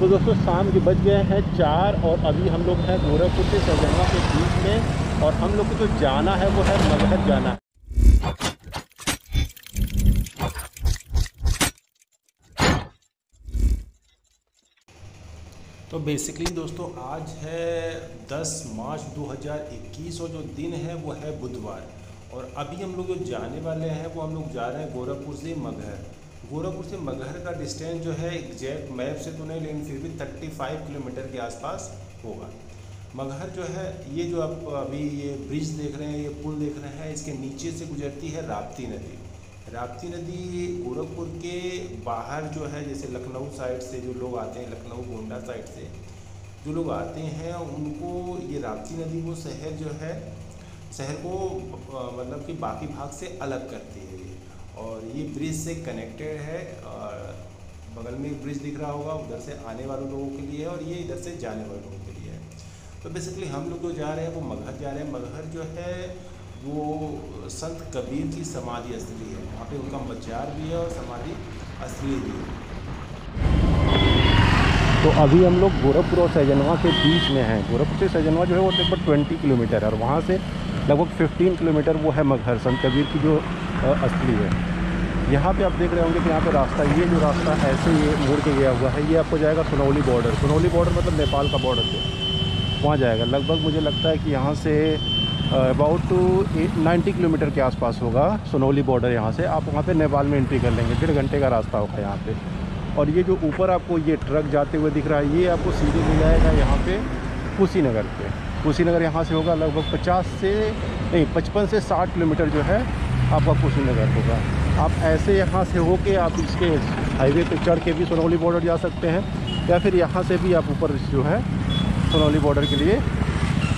तो दोस्तों, शाम के बज गए हैं चार और अभी हम लोग हैं गोरखपुर से सरगंगा के बीच में और हम लोग को जो जाना है वो है मगहर जाना। है तो बेसिकली दोस्तों, आज है 10 मार्च 2021 और जो दिन है वो है बुधवार। और अभी हम लोग जो जाने वाले हैं, वो हम लोग जा रहे हैं गोरखपुर से मगहर। गोरखपुर से मगहर का डिस्टेंस जो है एग्जैक्ट मैप से तो नहीं लेकिन फिर भी 35 किलोमीटर के आसपास होगा। मगहर जो है, ये जो आप अभी ये ब्रिज देख रहे हैं, ये पुल देख रहे हैं, इसके नीचे से गुजरती है राप्ती नदी। राप्ती नदी गोरखपुर के बाहर जो है, जैसे लखनऊ साइड से जो लोग आते हैं, लखनऊ गोंडा साइड से, जो लोग आते हैं, उनको ये राप्ती नदी वो शहर जो है, शहर को मतलब कि बाकी भाग से अलग करती है। और ये ब्रिज से कनेक्टेड है और बगल में एक ब्रिज दिख रहा होगा, उधर से आने वाले लोगों के लिए है और ये इधर से जाने वाले लोगों के लिए। है तो बेसिकली हम लोग जो जा रहे हैं वो मगहर जा रहे हैं। मगहर जो है, वो संत कबीर की समाधि असली है। वहाँ पे उनका मजार भी है और समाधि असली भी है। तो अभी हम लोग गोरखपुर और सैजनवा के बीच में हैं। गोरखपुर से सैजनवा जो है वो लगभग ट्वेंटी किलोमीटर है और वहाँ से लगभग फिफ्टीन किलोमीटर वो है मगहर। संत कबीर की जो असली है। यहाँ पे आप देख रहे होंगे कि यहाँ पे रास्ता, ये जो रास्ता ऐसे ये मुड़ के गया हुआ है, ये आपको जाएगा सुनौली बॉर्डर सुनौली बॉर्डर मतलब नेपाल का बॉर्डर है वहाँ जाएगा। लगभग मुझे लगता है कि यहाँ say about to ninety kilometre के आसपास होगा सोनौली बॉर्डर यहाँ से। आप वहाँ पर नेपाल में एंट्री कर लेंगे। डेढ़ घंटे का रास्ता होगा यहाँ पर और ये जो ऊपर आपको ये ट्रक जाते हुए दिख रहा है, ये आपको सीधे मिल जाएगा यहाँ पर कुशीनगर पे। कुशीनगर यहाँ से होगा लगभग 50 से, नहीं 55 से 60 किलोमीटर जो है आपका कुशीनगर होगा। आप ऐसे यहाँ से हो के आप इसके हाईवे पे चढ़ के भी सोनौली बॉर्डर जा सकते हैं, या फिर यहाँ से भी आप ऊपर जो है सोनौली बॉर्डर के लिए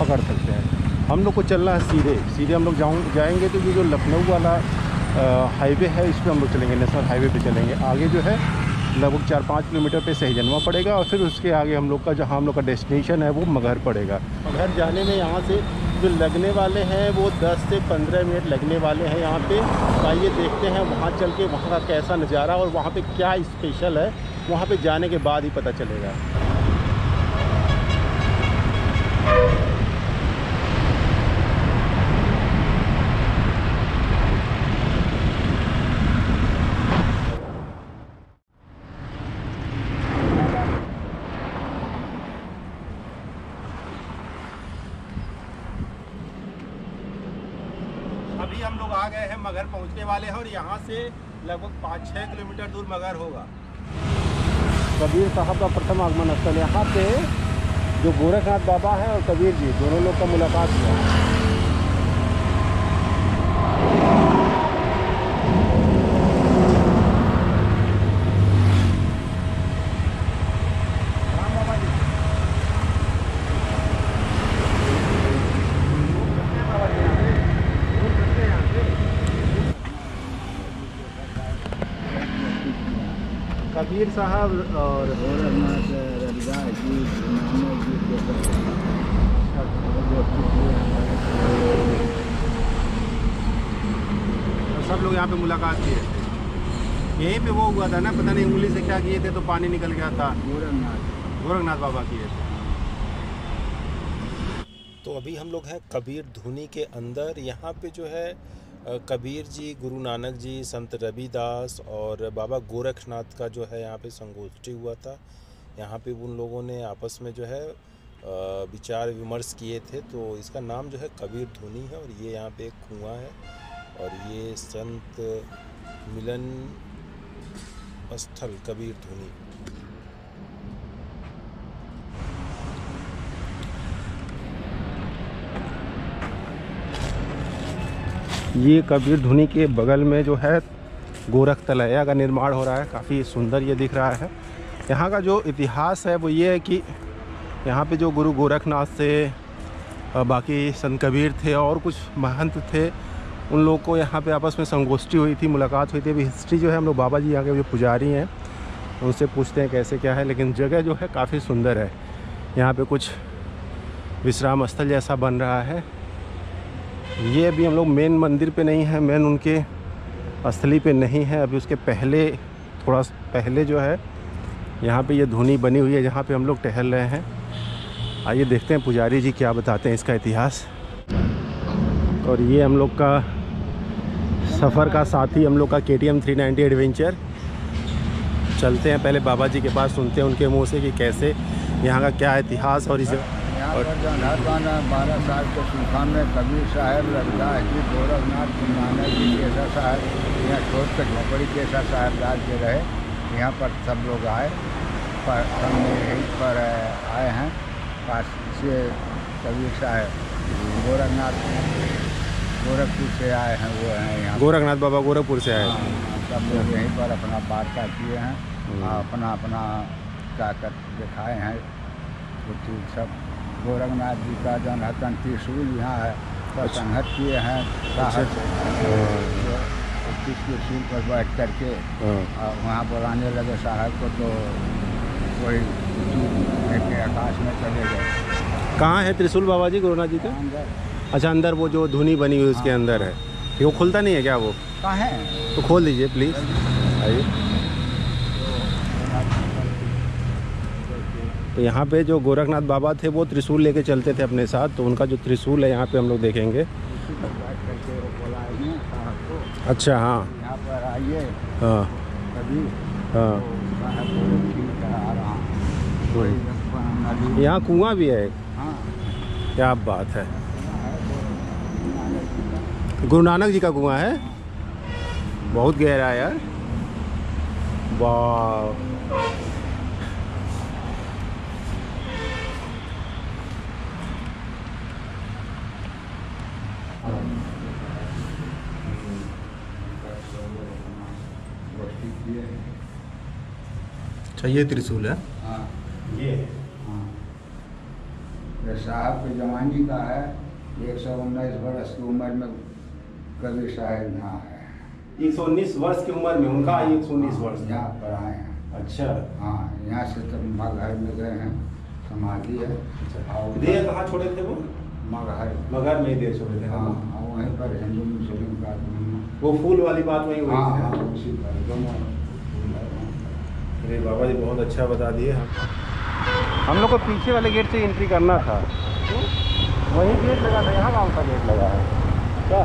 पकड़ सकते हैं। हम लोग को चलना है सीधे। सीधे हम लोग जाऊँ जाएँगे तो ये जो लखनऊ वाला हाईवे है इस पर हम लोग चलेंगे नेशनल हाईवे पे चलेंगे। आगे जो है, लगभग चार पाँच किलोमीटर पे सहजनवा पड़ेगा और फिर उसके आगे हम लोग का, जहाँ हम लोग का डेस्टिनेशन है, वो मगहर पड़ेगा। मगहर जाने में यहाँ से जो लगने वाले हैं वो 10 से 15 मिनट लगने वाले हैं यहाँ पे। तो आइए देखते हैं वहाँ चल के वहाँ का कैसा नज़ारा और वहाँ पे क्या स्पेशल है। वहाँ पे जाने के बाद ही पता चलेगा अभी हम लोग आ गए हैं मगर पहुँचने वाले हैं और यहाँ से लगभग पाँच छः किलोमीटर दूर मगर होगा। कबीर साहब का प्रथम आगमन स्थल यहाँ पे, जो गोरखनाथ बाबा है और कबीर जी, दोनों लोग का मुलाकात हुआ। कबीर साहब और सब लोग यहाँ पे मुलाकात किए। थे यहीं पे वो हुआ था ना पता नहीं उंगली से क्या किए थे तो पानी निकल गया था। गोरखनाथ। गोरखनाथ बाबा किए थे। तो अभी हम लोग हैं कबीर धुनी के अंदर। यहाँ पे जो है कबीर जी, गुरु नानक जी, संत रविदास और बाबा गोरखनाथ का जो है यहाँ पे संगोष्ठी हुआ था। यहाँ पे उन लोगों ने आपस में जो है विचार विमर्श किए थे। तो इसका नाम जो है कबीर धुनी है और ये यहाँ पे एक कुआँ है और ये संत मिलन स्थल कबीर धुनी। ये कबीर धुनी के बगल में जो है गोरख तलैया का निर्माण हो रहा है। काफ़ी सुंदर ये दिख रहा है। यहाँ का जो इतिहास है वो ये है कि यहाँ पे जो गुरु गोरखनाथ से बाकी संत कबीर थे और कुछ महंत थे, उन लोगों को यहाँ पे आपस में संगोष्ठी हुई थी, मुलाकात हुई थी। अभी हिस्ट्री जो है हम लोग बाबा जी यहाँ के जो पुजारी हैं, उनसे पूछते हैं कैसे क्या है, लेकिन जगह जो है काफ़ी सुंदर है। यहाँ पे कुछ विश्राम स्थल जैसा बन रहा है। ये अभी हम लोग मेन मंदिर पे नहीं है मेन उनके स्थली पे नहीं है। अभी उसके पहले, थोड़ा पहले जो है, यहाँ पे ये धुनी बनी हुई है, जहाँ पे हम लोग टहल रहे हैं। आइए देखते हैं पुजारी जी क्या बताते हैं इसका इतिहास। और ये हम लोग का सफ़र का साथी, हम लोग का K T M three ninety adventure चलते हैं, पहले बाबा जी के पास सुनते हैं उनके मुँह से कि कैसे यहाँ का क्या इतिहास और इस जो नहरबाना बारह साल के सूखा में कबीर साहब रविदास जी गोरखनाथ गुरु नानक जी केसा साहब यहाँ छोट के झोपड़ी केसा साहब राज के रहे यहाँ पर सब लोग आए पर हम यहीं पर आए हैं पास से कबीर साहब गोरखनाथ गोरखपुर से आए हैं वो हैं यहाँ गोरखनाथ बाबा गोरखपुर से आए। हाँ, सब लोग यहीं पर अपना वार्ता किए हैं। और अपना अपना ताकत दिखाए हैं सब। गोरखनाथ जी का जौन है तन त्रिशूल यहाँ है सब संहत किए हैं साहब पच्चीस त्रिशूल पर बैठ करके हाँ। और वहाँ बुलाने लगे साहब को तो वही लेके आकाश में चले गए। कहाँ है त्रिशूल बाबा जी गुरुनाथ जी का? अच्छा अंदर वो जो धुनी बनी हुई उसके अंदर है। वो खुलता नहीं है क्या वो? कहाँ है? तो खोल दीजिए प्लीज़ आइए। तो यहाँ पे जो गोरखनाथ बाबा थे, वो त्रिशूल लेके चलते थे अपने साथ। तो उनका जो त्रिशूल है, यहाँ पे हम लोग देखेंगे। अच्छा हाँ। हाँ। हाँ। यहाँ कुआँ भी है क्या बात है। गुरु नानक जी का कुआँ है। बहुत गहरा है यार। वाह। अच्छा ये त्रिशूल है? हाँ ये। हाँ साहब के जवानी का है एक सौ उन्नीस बरस की उम्र में कबीर साहब यहाँ है एक सौ उन्नीस वर्ष की उम्र में उनका एक सौ उन्नीस वर्ष। हाँ, यहाँ पर आए हैं। अच्छा। हाँ यहाँ से तब मगहर में गए हैं समाधि है। और देह कहाँ छोड़े थे वो? मगहर। मगर में ही देह छोड़े थे। हाँ वहीं पर हिंदू मुस्लिम का वो फूल वाली बात वही हाँ हुई हाँ थी उसी पर दोनों। अरे बाबा जी, बहुत अच्छा बता दिए। हम हम लोग को पीछे वाले गेट से एंट्री करना था। वही गेट लगा था, यहाँ गाँव का गेट लगा है। क्या?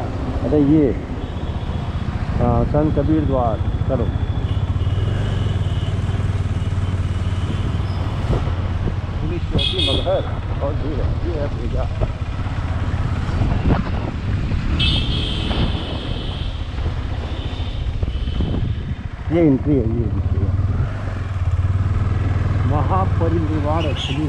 अरे ये। हाँ संत कबीर द्वार। चलो। पुलिस चौकी, मगहर और है। ये एंट्री है, ये महापरिनिर्वाण असली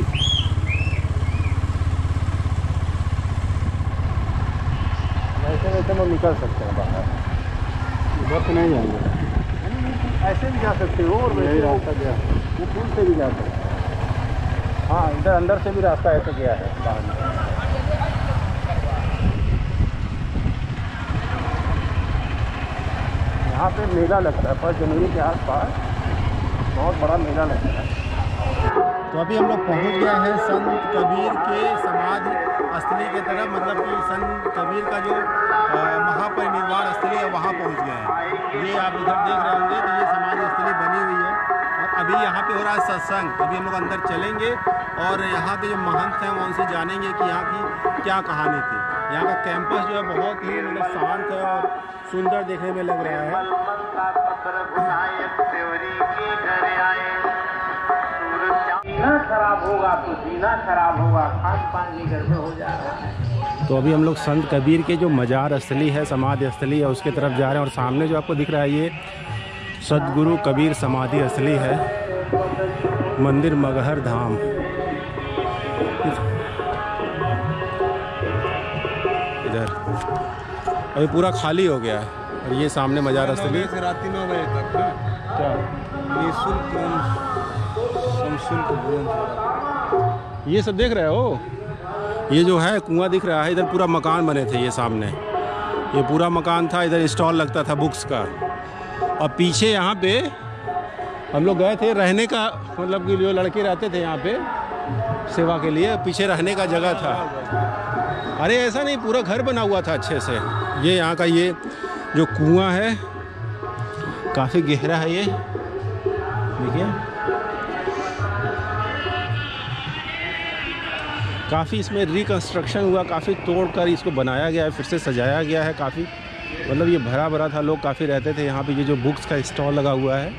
वैसे वैसे हम निकल सकते हैं बाहर। इधर से नहीं जाएँगे ऐसे भी जा सकते हो और वैसे रास्ता गया। वो पुल से भी जा सकते हैं। हाँ इधर अंदर से भी रास्ता ऐसे गया है बाहर। यहाँ पे मेला लगता है फ़र्स्ट जनवरी के आसपास। बहुत बड़ा मेला लगता है। तो अभी हम लोग पहुँच गए हैं संत कबीर के समाधि स्थली के तरफ़ मतलब कि संत कबीर का जो महापरिनिर्वाण स्थली है, वहाँ पहुँच गए हैं। ये आप इधर देख रहे होंगे तो ये समाधि स्थली बनी हुई है। और अभी यहाँ पे हो रहा है सत्संग। अभी हम लोग अंदर चलेंगे और यहाँ के जो महंत हैं, वो उनसे जानेंगे कि यहाँ की क्या कहानी थी। यहाँ का कैंपस जो है, बहुत ही मतलब शांत है और सुंदर देखने में लग रहा है। जीना खराब होगा तो जीना खराब होगा खान पान भी गड़बड़ हो जाएगा तो अभी हम लोग संत कबीर के जो मजार स्थली है समाधि स्थली है उसके तरफ़ जा रहे हैं और सामने जो आपको दिख रहा है ये सदगुरु कबीर समाधि स्थली है मंदिर मगहर धाम। इधर। अभी पूरा खाली हो गया है और ये सामने मजार स्थली। रात नौ बजे तक क्या? ये सब देख रहे हो? ये जो है, कुआँ दिख रहा है, इधर पूरा मकान बने थे ये सामने। ये पूरा मकान था, इधर स्टॉल लगता था बुक्स का। और पीछे यहाँ पे हम लोग गए थे रहने का मतलब कि जो लड़के रहते थे यहाँ पे सेवा के लिए, पीछे रहने का जगह था। अरे ऐसा नहीं, पूरा घर बना हुआ था अच्छे से। ये यहाँ का ये जो कुआँ है, काफ़ी गहरा है ये। देखिए। काफ़ी इसमें रिकन्स्ट्रक्शन हुआ, काफ़ी तोड़ कर इसको बनाया गया है, फिर से सजाया गया है काफ़ी। मतलब ये भरा भरा था, लोग काफ़ी रहते थे। यहाँ पे ये जो बुक्स का स्टॉल लगा हुआ है,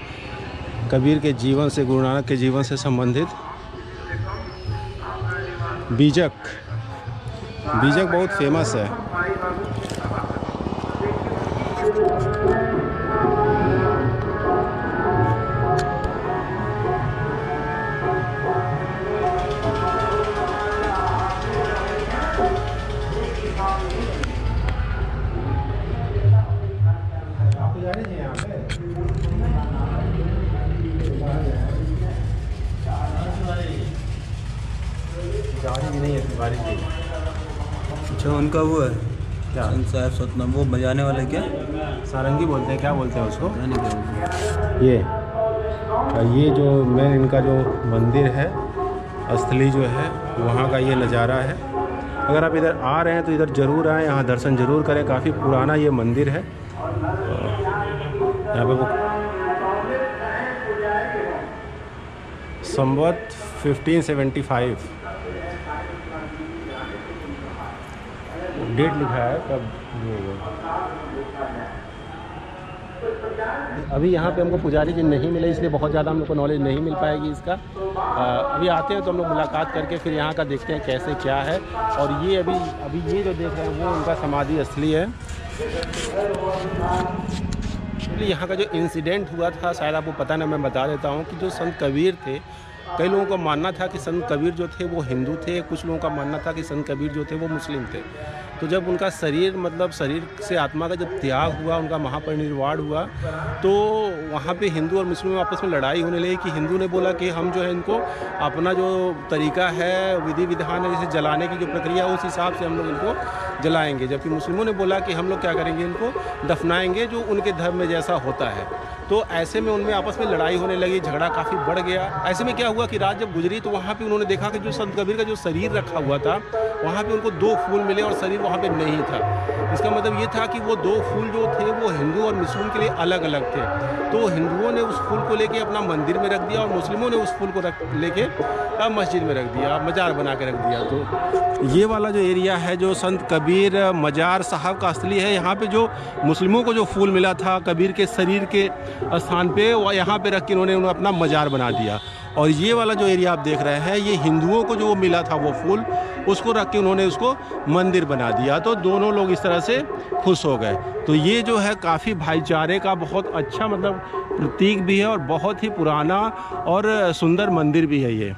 कबीर के जीवन से, गुरु नानक के जीवन से संबंधित। बीजक बीजक बहुत फ़ेमस है। अच्छा उनका वो है? क्या? साहब सतनाम वो बजाने वाले क्या? सारंगी बोलते हैं क्या बोलते हैं उसको? नहीं हैं। ये ये जो मेन इनका जो मंदिर है स्थली जो है वहाँ का ये नज़ारा है। अगर आप इधर आ रहे हैं तो इधर ज़रूर आएँ यहाँ दर्शन ज़रूर करें। काफ़ी पुराना ये मंदिर है। यहाँ पे वो संवत 1575 डेट लिखा है कब अभी यहाँ पे हमको पुजारी जी नहीं मिले इसलिए बहुत ज़्यादा हम लोग को नॉलेज नहीं मिल पाएगी इसका। आ, अभी आते हैं तो हम लोग मुलाकात करके फिर यहाँ का देखते हैं कैसे क्या है। और ये अभी अभी ये जो देख रहे हैं वो उनका समाधि असली है। एक्चुअली यहाँ का जो इंसिडेंट हुआ था शायद आपको पता नहीं मैं बता देता हूँ कि जो संत कबीर थे कई लोगों का मानना था कि संत कबीर जो थे वो हिंदू थे, कुछ लोगों का मानना था कि संत कबीर जो थे वो मुस्लिम थे। तो जब उनका शरीर मतलब शरीर से आत्मा का जब त्याग हुआ, उनका महापरिनिर्वाण हुआ तो वहाँ पे हिंदू और मुस्लिम आपस में लड़ाई होने लगी कि हिंदू ने बोला कि हम जो है इनको अपना जो तरीका है विधि विधान है, जैसे जलाने की जो प्रक्रिया उस हिसाब से हम लोग इनको जलाएँगे। जबकि मुस्लिमों ने बोला कि हम लोग क्या करेंगे, इनको दफनाएँगे जो उनके धर्म में जैसा होता है। तो ऐसे में उनमें आपस में लड़ाई होने लगी, झगड़ा काफ़ी बढ़ गया। ऐसे में क्या हुआ कि रात जब गुजरी तो वहाँ पे उन्होंने देखा कि जो संत कबीर का जो शरीर रखा हुआ था, वहाँ पे उनको दो फूल मिले और शरीर वहाँ पे नहीं था। इसका मतलब ये था कि वो दो फूल जो थे वो हिंदू और मुस्लिम के लिए अलग अलग थे। तो हिंदुओं ने उस फूल को लेके अपना मंदिर में रख दिया और मुस्लिमों ने उस फूल को रख, लेके अ, मस्जिद में रख दिया मजार बना के रख दिया तो। ये वाला जो एरिया है जो संत कबीर मजार साहब का असली है यहाँ पे जो मुस्लिमों को जो फूल मिला था कबीर के शरीर के स्थान पे वो यहाँ पे रख के उन्होंने उन्होंने अपना मजार बना दिया। और ये वाला जो एरिया आप देख रहे हैं ये हिंदुओं को जो मिला था वो फूल उसको रख के उन्होंने उसको मंदिर बना दिया। तो दोनों लोग इस तरह से खुश हो गए। तो ये जो है काफ़ी भाईचारे का बहुत अच्छा मतलब प्रतीक भी है और बहुत ही पुराना और सुंदर मंदिर भी है ये।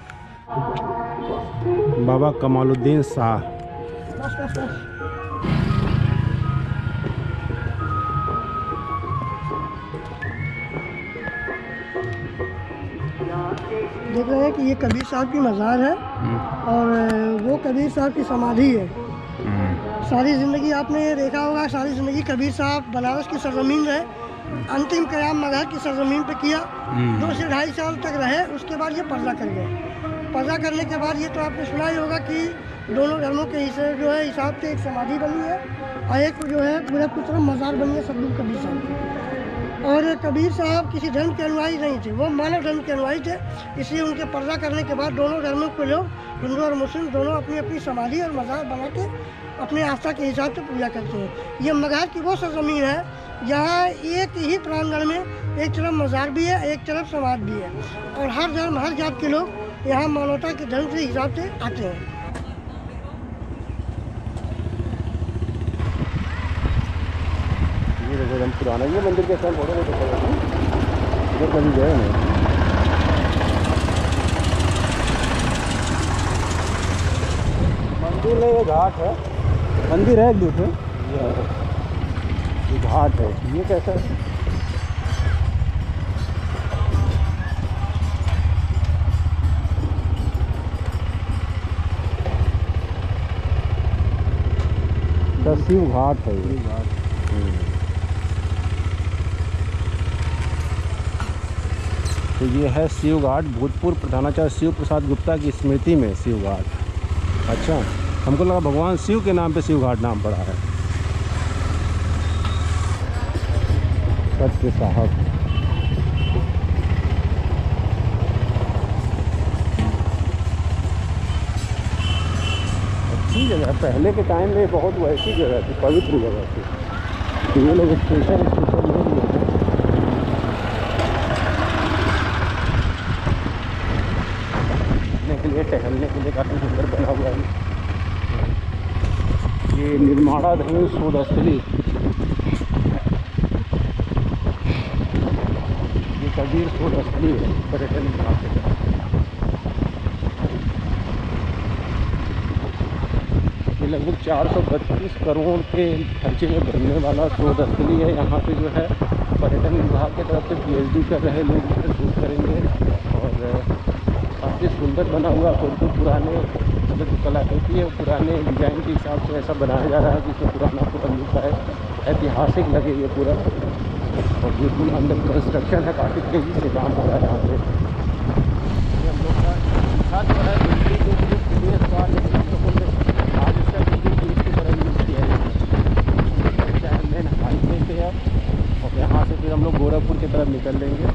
बाबा कमालुद्दीन शाह। देख रहे हैं कि ये कबीर साहब की मज़ार है और वो कबीर साहब की समाधि है। सारी ज़िंदगी आपने ये देखा होगा सारी ज़िंदगी कबीर साहब बनारस की सरजमीन रहे। अंतिम कयाम मगहर की सरजमीन पे किया। दो से ढाई साल तक रहे उसके बाद ये पर्दा कर गए। पर्दा करने के बाद ये तो आपने सुना ही होगा कि दोनों धर्मों के हिस्से जो है, हिसाब से एक समाधि बनी है और एक जो है पूरा की तरफ़ मज़ार बनी है सदगुरु कबीर साहब और कबीर साहब किसी धर्म के अनुयायी नहीं थे, वो मानव धर्म के अनुयायी थे, इसलिए उनके पर्दा करने के बाद दोनों धर्मों के लोग, हिंदू और मुस्लिम, दोनों अपनी अपनी समाधि और मज़ार बना के अपने आस्था के हिसाब से पूजा करते हैं। ये मगहर की वो सरजमीन है यहाँ एक ही प्रांगण में एक तरफ़ मज़ार भी है, एक तरफ़ समाज भी है। और हर धर्म, हर जात के लोग यहाँ मानवता के धर्म से हिसाब से आते हैं। ये मंदिर के साथ कभी गए मंदिर नहीं ये घाट है। मंदिर है एक दूसरे। ये घाट है। ये कैसा है? तो शिव घाट है। ये तो ये है शिव घाट भूतपूर्व प्रधानाचार्य शिव प्रसाद गुप्ता की स्मृति में शिव घाट। अच्छा हमको लगा भगवान शिव के नाम पे शिव घाट नाम पड़ा है। सत्य साहब। अच्छी जगह, पहले के टाइम में बहुत वैसी जगह थी, पवित्र जगह थी। तो ये लोग स्टेशन स्टेशन नहीं थे। के लिए, टहलने के लिए काफ़ी सुंदर बना हुआ है। ये निर्माणाधीन शोध स्थली ये कबीर शोध स्थली है, पर्यटन विभाग के तहत ये लगभग चार सौ बत्तीस करोड़ के खर्चे में बनने वाला शोध स्थली है। यहाँ पे जो है पर्यटन विभाग की तरफ़ से पीएचडी कर रहे लोग इसमें शोध करेंगे। और काफ़ी सुंदर बना हुआ फ़ोटो पुराने मतलब जो कलाकृति है पुराने डिज़ाइन के हिसाब से ऐसा बनाया जा रहा है जिसमें पुराना पूरा मिलता है, ऐतिहासिक लगे ये पूरा। और बिल्कुल अंदर कंस्ट्रक्शन है, काफ़ी तेज़ी से काम हो रहा है यहाँ पे। हम लोग का जो है दिल्ली के लिए प्रदेश का लेकिन हम लोगों ने आज इसका बिल्कुल बीच की तरह यूज़ किया है चाहे मेन हाईवे पे है और यहाँ से फिर हम लोग गोरखपुर की लेंगे।